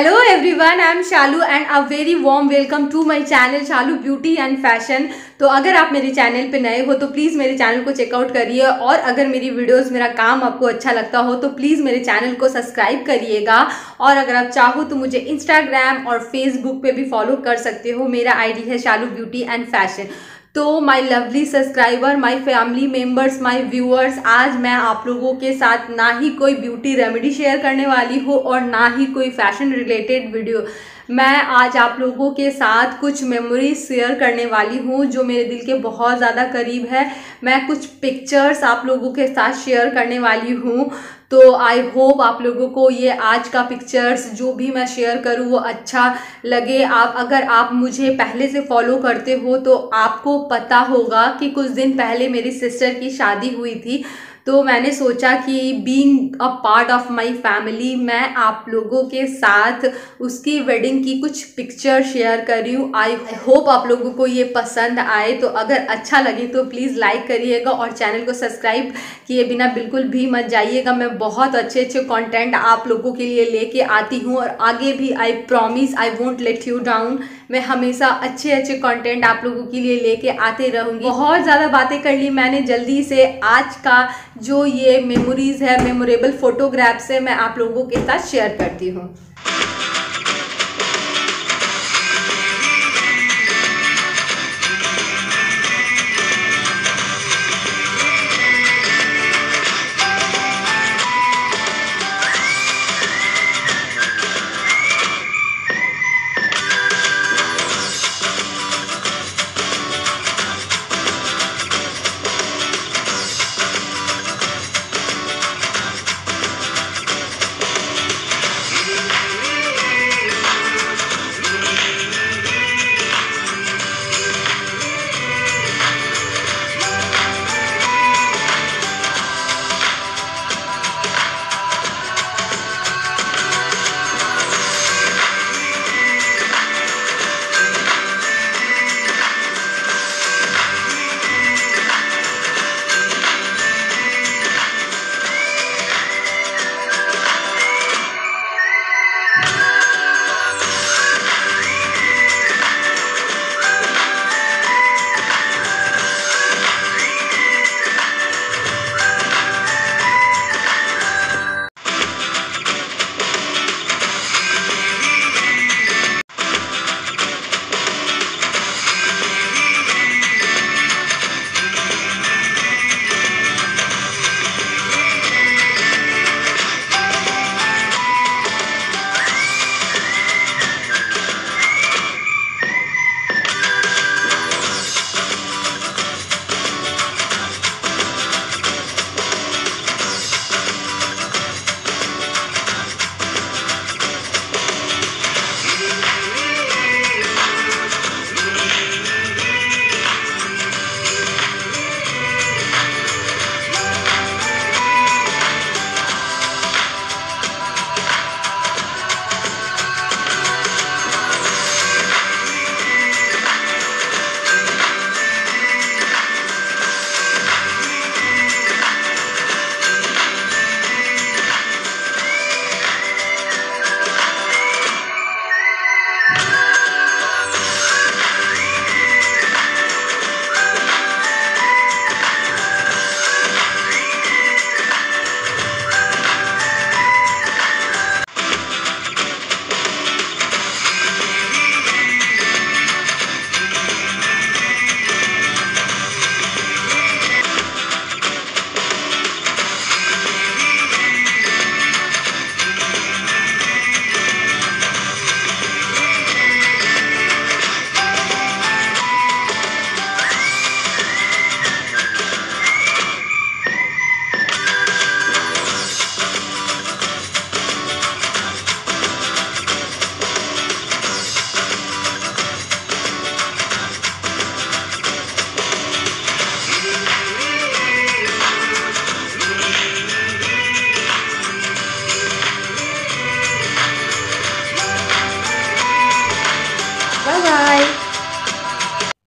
Hello everyone I am Shalu and a very warm welcome to my channel Shalu beauty and fashion तो अगर आप मेरे channel पे नए हो तो प्लीज़ मेरे चैनल को चेकआउट करिए और अगर मेरी वीडियोस मेरा काम आपको अच्छा लगता हो तो प्लीज़ मेरे चैनल को सब्सक्राइब करिएगा। और अगर आप चाहो तो मुझे इंस्टाग्राम और फेसबुक पे भी फॉलो कर सकते हो। मेरा आईडी है शालू ब्यूटी एंड फ़ैशन तो my lovely subscriber my family members my viewers आज मैं आप लोगों के साथ ना ही कोई ब्यूटी रेमेडी शेयर करने वाली हूँ और ना ही कोई फ़ैशन रिलेटेड वीडियो मैं आज आप लोगों के साथ कुछ मेमोरीज शेयर करने वाली हूँ, जो मेरे दिल के बहुत ज़्यादा करीब है। मैं कुछ पिक्चर्स आप लोगों के साथ शेयर करने वाली हूँ। तो आई होप आप लोगों को ये आज का पिक्चर्स जो भी मैं शेयर करूँ, वो अच्छा लगे। आप, अगर आप मुझे पहले से फॉलो करते हो तो आपको पता होगा कि कुछ दिन पहले मेरी सिस्टर की शादी हुई थी। तो मैंने सोचा कि being a part of my family मैं आप लोगों के साथ उसकी वेडिंग की कुछ पिक्चर शेयर कर रही हूँ। आई होप आप लोगों को ये पसंद आए। तो अगर अच्छा लगे तो प्लीज़ लाइक करिएगा और चैनल को सब्सक्राइब किए बिना बिल्कुल भी मत जाइएगा। मैं बहुत अच्छे अच्छे कॉन्टेंट आप लोगों के लिए लेके आती हूँ और आगे भी I promise I won't let you down मैं हमेशा अच्छे अच्छे कंटेंट आप लोगों के लिए लेके आते रहूँगी। बहुत ज़्यादा बातें कर ली मैंने जल्दी से। आज का जो ये मेमोरीज है मेमोरेबल फोटोग्राफ्स है, मैं आप लोगों के साथ शेयर करती हूँ।